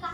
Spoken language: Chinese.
高